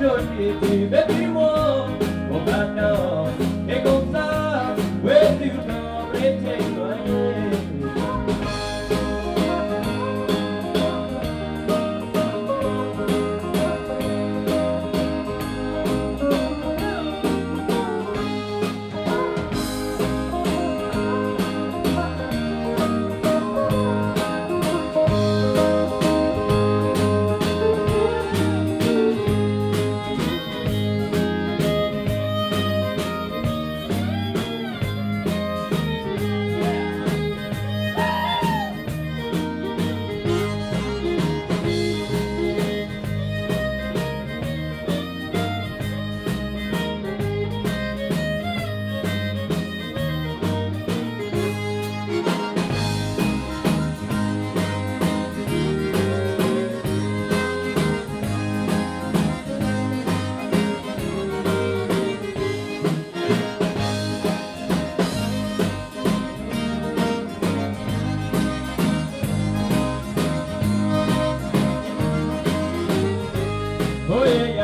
lónìí tì bébí mo. Oh yeah.